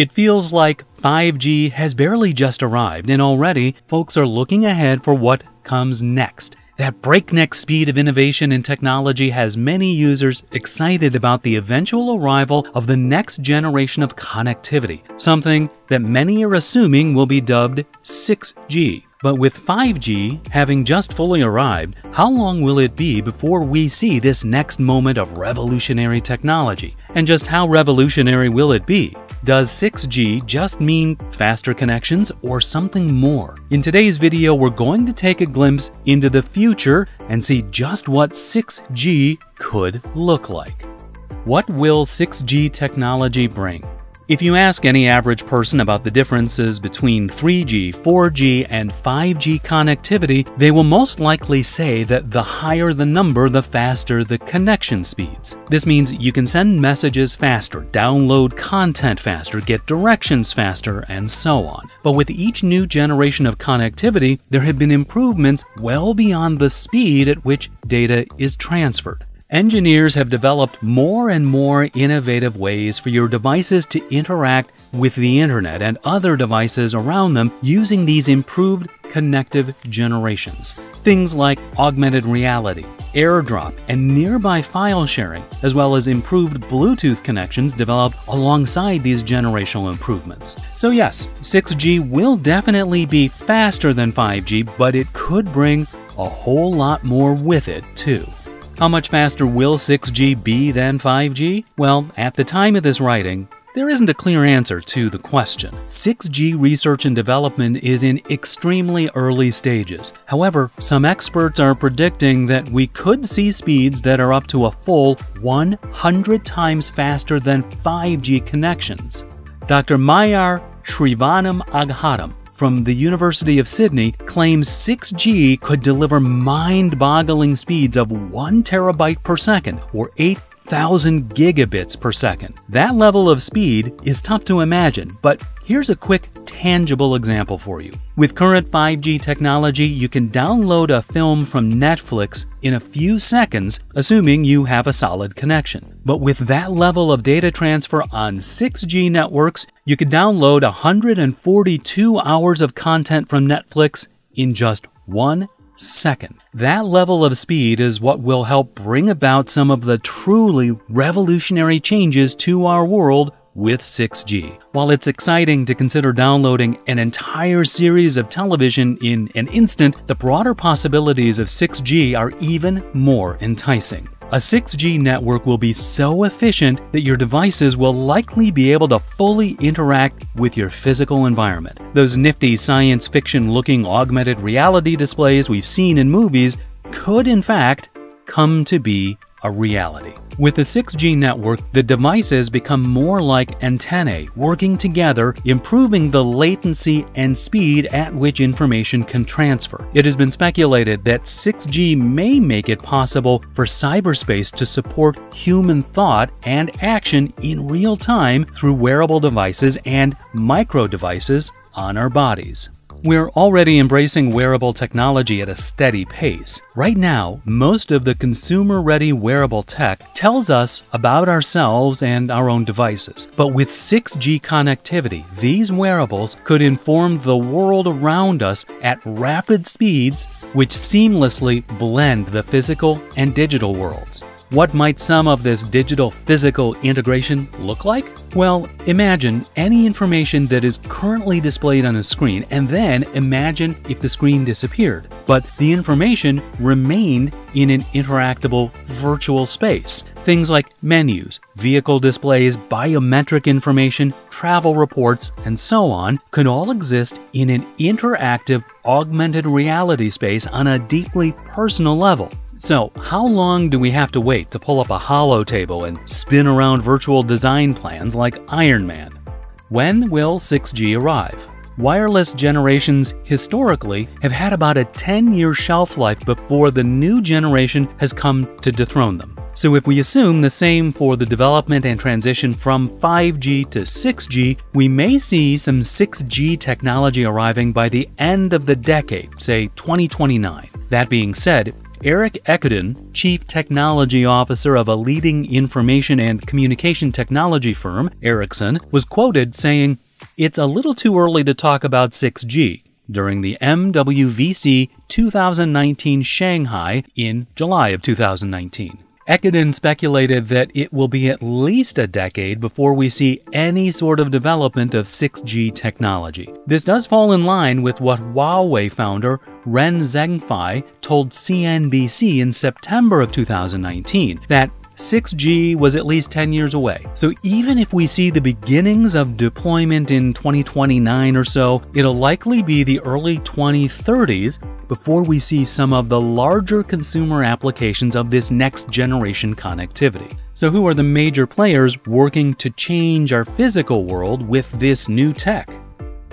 It feels like 5G has barely just arrived, and already folks are looking ahead for what comes next. That breakneck speed of innovation and technology has many users excited about the eventual arrival of the next generation of connectivity, something that many are assuming will be dubbed 6G. But with 5G having just fully arrived, how long will it be before we see this next moment of revolutionary technology? And just how revolutionary will it be? Does 6G just mean faster connections or something more? In today's video, we're going to take a glimpse into the future and see just what 6G could look like. What will 6G technology bring? If you ask any average person about the differences between 3G, 4G, and 5G connectivity, they will most likely say that the higher the number, the faster the connection speeds. This means you can send messages faster, download content faster, get directions faster, and so on. But with each new generation of connectivity, there have been improvements well beyond the speed at which data is transferred. Engineers have developed more and more innovative ways for your devices to interact with the internet and other devices around them using these improved connective generations. Things like augmented reality, airdrop, and nearby file sharing, as well as improved Bluetooth connections developed alongside these generational improvements. So, yes, 6G will definitely be faster than 5G, but it could bring a whole lot more with it, too. How much faster will 6G be than 5G? Well, at the time of this writing, there isn't a clear answer to the question. 6G research and development is in extremely early stages. However, some experts are predicting that we could see speeds that are up to a full 100 times faster than 5G connections. Dr. Mayur Srivanam Aghatam from the University of Sydney claims 6G could deliver mind boggling speeds of 1 terabyte per second or 8,000 gigabits per second. That level of speed is tough to imagine, but here's a quick tangible example for you. With current 5G technology, you can download a film from Netflix in a few seconds, assuming you have a solid connection. But with that level of data transfer on 6G networks, you can download 142 hours of content from Netflix in just one second. That level of speed is what will help bring about some of the truly revolutionary changes to our world with 6G. While it's exciting to consider downloading an entire series of television in an instant, the broader possibilities of 6G are even more enticing. A 6G network will be so efficient that your devices will likely be able to fully interact with your physical environment. Those nifty science fiction looking augmented reality displays we've seen in movies could, in fact, come to be a reality. With the 6G network, the devices become more like antennae working together, improving the latency and speed at which information can transfer. It has been speculated that 6G may make it possible for cyberspace to support human thought and action in real time through wearable devices and micro devices on our bodies. We're already embracing wearable technology at a steady pace. Right now, most of the consumer ready wearable tech tells us about ourselves and our own devices. But with 6G connectivity, these wearables could inform the world around us at rapid speeds, which seamlessly blend the physical and digital worlds. What might some of this digital physical integration look like? Well, imagine any information that is currently displayed on a screen, and then imagine if the screen disappeared, but the information remained in an interactable virtual space. Things like menus, vehicle displays, biometric information, travel reports, and so on could all exist in an interactive augmented reality space on a deeply personal level. So, how long do we have to wait to pull up a holo table and spin around virtual design plans like Iron Man? When will 6G arrive? Wireless generations historically have had about a 10 year shelf life before the new generation has come to dethrone them. So, if we assume the same for the development and transition from 5G to 6G, we may see some 6G technology arriving by the end of the decade, say 2029. That being said, Erik Ekudden, Chief Technology Officer of a leading information and communication technology firm, Ericsson, was quoted saying, It's a little too early to talk about 6G during the MWC 2019 Shanghai in July of 2019. Ekudden speculated that it will be at least a decade before we see any sort of development of 6G technology. This does fall in line with what Huawei founder Ren Zhengfei told CNBC in September of 2019 that 6G was at least 10 years away. So even if we see the beginnings of deployment in 2029 or so, it'll likely be the early 2030s before we see some of the larger consumer applications of this next generation connectivity. So, who are the major players working to change our physical world with this new tech?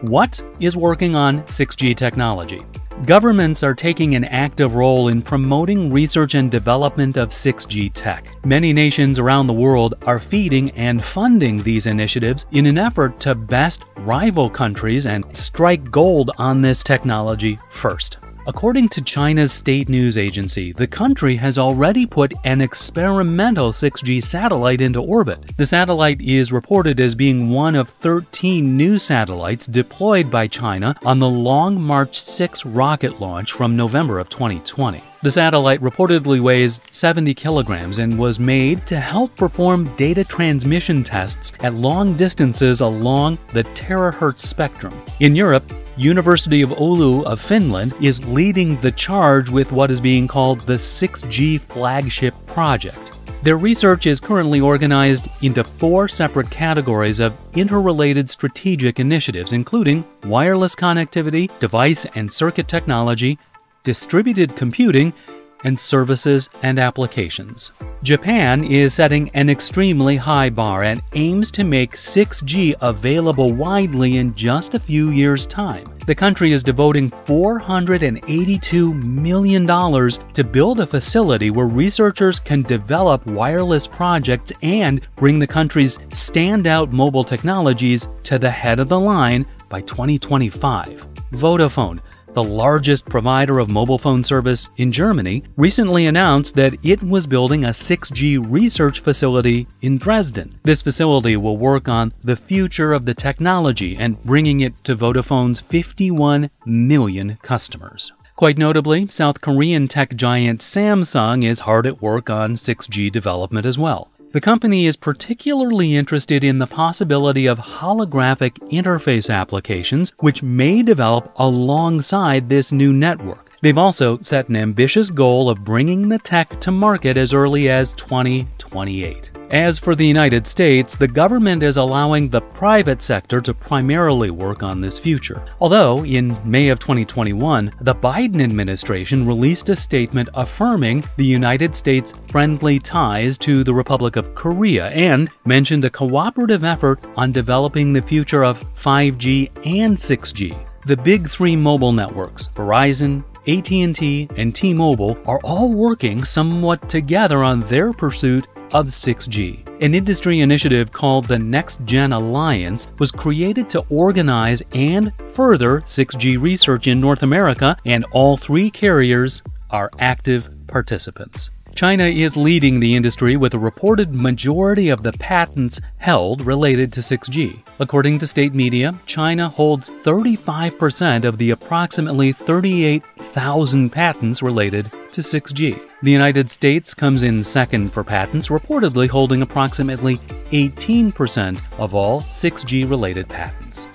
What is working on 6G technology? Governments are taking an active role in promoting research and development of 6G tech. Many nations around the world are feeding and funding these initiatives in an effort to best rival countries and strike gold on this technology first. According to China's state news agency, the country has already put an experimental 6G satellite into orbit. The satellite is reported as being one of 13 new satellites deployed by China on the Long March 6 rocket launch from November of 2020. The satellite reportedly weighs 70 kilograms and was made to help perform data transmission tests at long distances along the terahertz spectrum. In Europe, University of Oulu of Finland is leading the charge with what is being called the 6G flagship project. Their research is currently organized into four separate categories of interrelated strategic initiatives, including wireless connectivity, device and circuit technology, distributed computing, and services and applications. Japan is setting an extremely high bar and aims to make 6G available widely in just a few years' time. The country is devoting $482 million to build a facility where researchers can develop wireless projects and bring the country's standout mobile technologies to the head of the line by 2025. Vodafone the largest provider of mobile phone service in Germany, recently announced that it was building a 6G research facility in Dresden. This facility will work on the future of the technology and bringing it to Vodafone's 51 million customers. Quite notably, South Korean tech giant Samsung is hard at work on 6G development as well. The company is particularly interested in the possibility of holographic interface applications, which may develop alongside this new network. They've also set an ambitious goal of bringing the tech to market as early as 2028. As for the United States, the government is allowing the private sector to primarily work on this future. Although, in May of 2021, the Biden administration released a statement affirming the United States' friendly ties to the Republic of Korea and mentioned a cooperative effort on developing the future of 5G and 6G. The big three mobile networks, Verizon, AT&T, and T-Mobile are all working somewhat together on their pursuit of 6G. An industry initiative called the Next Gen Alliance was created to organize and further 6G research in North America, and all three carriers are active participants. China is leading the industry with a reported majority of the patents held related to 6G. According to state media, China holds 35% of the approximately 38,000 patents related to 6G. The United States comes in second for patents, reportedly holding approximately 18% of all 6G related patents.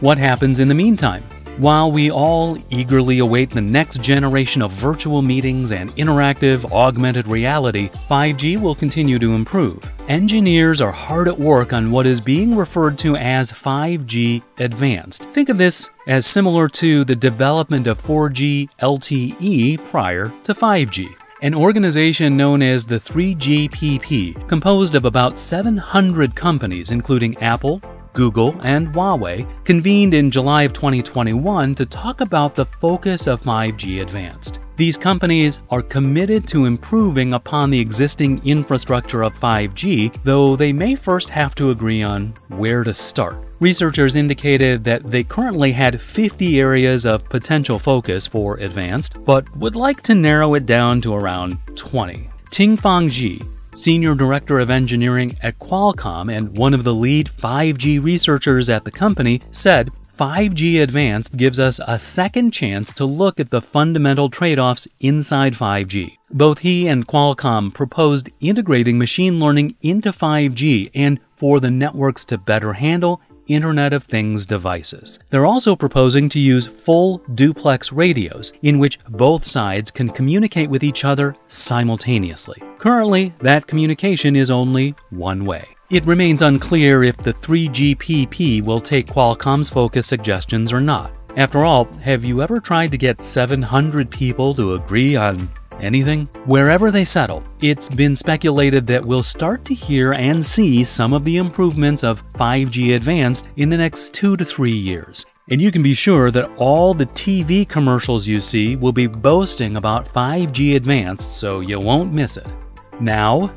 What happens in the meantime? While we all eagerly await the next generation of virtual meetings and interactive augmented reality, 5G will continue to improve. Engineers are hard at work on what is being referred to as 5G Advanced. Think of this as similar to the development of 4G LTE prior to 5G an organization known as the 3GPP, composed of about 700 companies, including Apple, Google, and Huawei convened in July of 2021 to talk about the focus of 5G Advanced. These companies are committed to improving upon the existing infrastructure of 5G, though they may first have to agree on where to start. Researchers indicated that they currently had 50 areas of potential focus for advanced, but would like to narrow it down to around 20. Tingfang Ji, Senior Director of Engineering at Qualcomm and one of the lead 5G researchers at the company, said 5G Advanced gives us a second chance to look at the fundamental trade offs inside 5G. Both he and Qualcomm proposed integrating machine learning into 5G and for the networks to better handle Internet of Things devices. They're also proposing to use full duplex radios, in which both sides can communicate with each other simultaneously. Currently, that communication is only one way. It remains unclear if the 3GPP will take Qualcomm's focus suggestions or not. After all, have you ever tried to get 700 people to agree on anything? Wherever they settle, it's been speculated that we'll start to hear and see some of the improvements of 5G Advanced in the next two to three years. And you can be sure that all the TV commercials you see will be boasting about 5G Advanced, so you won't miss it. Now,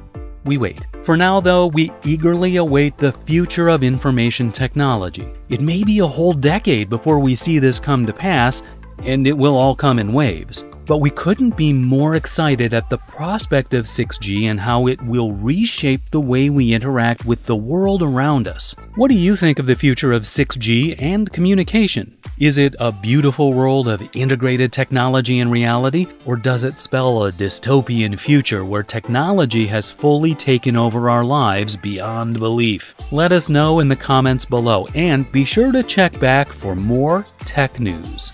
we wait. For now, though, we eagerly await the future of information technology. It may be a whole decade before we see this come to pass, and it will all come in waves. But we couldn't be more excited at the prospect of 6G and how it will reshape the way we interact with the world around us. What do you think of the future of 6G and communication? Is it a beautiful world of integrated technology and reality, or does it spell a dystopian future where technology has fully taken over our lives beyond belief? Let us know in the comments below and be sure to check back for more tech news.